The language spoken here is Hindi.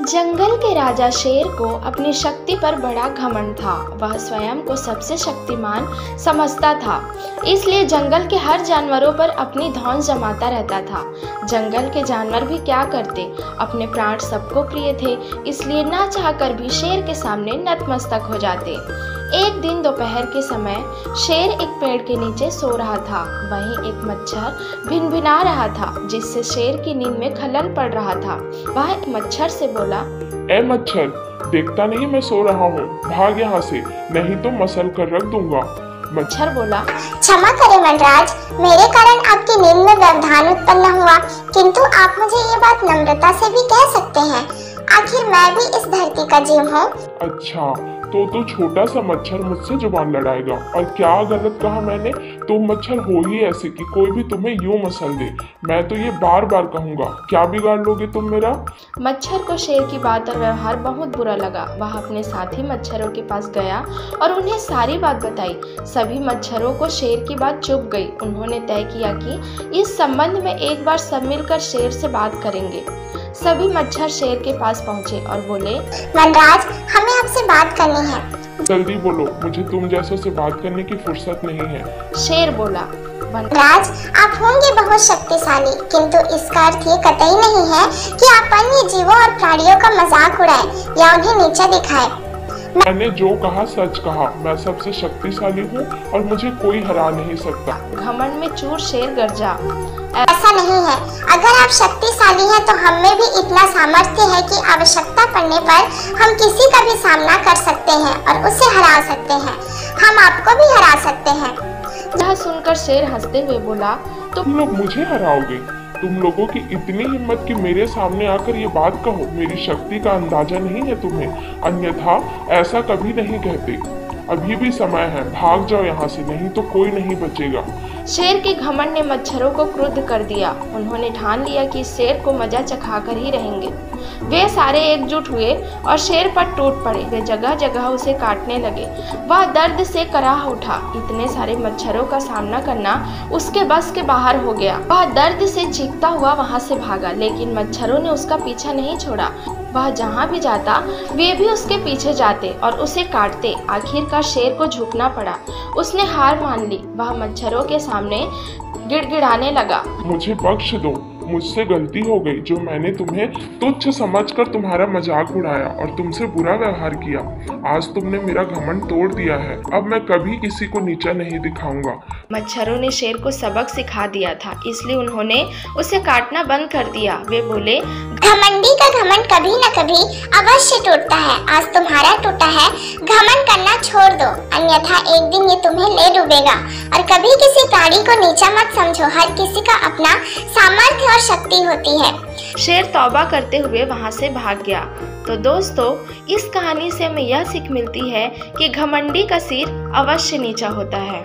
जंगल के राजा शेर को अपनी शक्ति पर बड़ा घमंड था। वह स्वयं को सबसे शक्तिमान समझता था। इसलिए जंगल के हर जानवरों पर अपनी धौन जमाता रहता था। जंगल के जानवर भी क्या करते? अपने प्राण सबको प्रिय थे, इसलिए ना चाहकर भी शेर के सामने नतमस्तक हो जाते। एक दिन दोपहर के समय शेर एक पेड़ के नीचे सो रहा था। वहीं एक मच्छर भिनभिना रहा था जिससे शेर की नींद में खलल पड़ रहा था। वह एक मच्छर से बोला ए मच्छर देखता नहीं मैं सो रहा हूँ। भाग यहाँ से नहीं तो मसल कर रख दूँगा। मच्छर मच्छर बोला क्षमा करें मनराज मेरे कारण आपकी नींद में व्यवधान उत्पन्न हुआ। किंतु आप मुझे ये बात नम्रता से भी कह सकते हैं। आखिर मैं भी इस धरती का जीव हूँ। अच्छा तो तो छोटा सा मच्छर मुझसे ज़ुबान लड़ाएगा। और क्या गलत कहा मैंने? तुम मच्छर हो ही ऐसे कि कोई भी तुम्हें यूँ मसल दे। मैं तो ये बार बार कहूँगा। क्या बिगाड़ लोगे तुम मेरा? मच्छर को शेर की बात और व्यवहार बहुत बुरा लगा। वह अपने साथी मच्छरों के पास गया और उन्हें सारी बात बताई। सभी मच्छरों को शेर की बात चुप गई। उन्होंने तय किया कि इस संबंध में एक बार सब मिलकर शेर से बात करेंगे। सभी मच्छर शेर के पास पहुँचे और बोले वनराज हमें आपसे बात करनी है। जल्दी बोलो मुझे तुम जैसों से बात करने की फुर्सत नहीं है। शेर बोला राज आप होंगे बहुत शक्तिशाली किंतु इसका अर्थ ये कतई नहीं है कि आप अन्य जीवों और प्राणियों का मज़ाक उड़ाए या उन्हें नीचा दिखाएँ। मैंने जो कहा सच कहा। मैं सबसे शक्तिशाली हूँ और मुझे कोई हरा नहीं सकता। घमंड में चूर शेर गर्जा। ऐसा नहीं है। अगर आप शक्तिशाली हैं तो हम में भी इतना सामर्थ्य है कि आवश्यकता पड़ने पर हम किसी का भी सामना कर सकते हैं और उसे हरा सकते हैं। हम आपको भी हरा सकते हैं। यह सुनकर शेर हँसते हुए बोला तुम तुम लोग मुझे हराओगे? तुम लोगों की इतनी हिम्मत कि मेरे सामने आकर ये बात कहो, मेरी शक्ति का अंदाज़ा नहीं है तुम्हें। अन्यथा ऐसा कभी नहीं कहते। अभी भी समय है, भाग जाओ यहाँ से, नहीं तो कोई नहीं बचेगा। शेर के घमंड ने मच्छरों को क्रुद्ध कर दिया। उन्होंने ठान लिया कि शेर को मज़ा चखा कर ही रहेंगे। वे सारे एकजुट हुए और शेर पर टूट पड़े। वे जगह जगह उसे काटने लगे। वह दर्द से कराह उठा। इतने सारे मच्छरों का सामना करना उसके बस के बाहर हो गया। वह दर्द से चीखता हुआ वहाँ से भागा, लेकिन मच्छरों ने उसका पीछा नहीं छोड़ा। वह जहाँ भी जाता, वे भी उसके पीछे जाते और उसे काटते। आखिरकार शेर को झुकना पड़ा। उसने हार मान ली। वह मच्छरों के सामने गिड़गिड़ाने लगा। मुझे बख्श दो। मुझसे गलती हो गई जो मैंने तुम्हें तुच्छ समझकर तुम्हारा मज़ाक उड़ाया और तुमसे बुरा व्यवहार किया। आज तुमने मेरा घमंड तोड़ दिया है। अब मैं कभी किसी को नीचा नहीं दिखाऊँगा। मच्छरों ने शेर को सबक सिखा दिया था इसलिए उन्होंने उसे काटना बंद कर दिया। वे बोले घमंडी का घमंड कभी न कभी अवश्य टूटता है। आज तुम्हारा टूटा है। घमंड छोड़ दो। अन्यथा एक दिन ये तुम्हें ले डूबेगा। और कभी किसी प्राणी को नीचा मत समझो। हर किसी का अपना सामर्थ्य और शक्ति होती है। शेर तौबा करते हुए वहाँ से भाग गया। तो दोस्तों, इस कहानी से हमें यह सीख मिलती है कि घमंडी का सिर अवश्य नीचा होता है।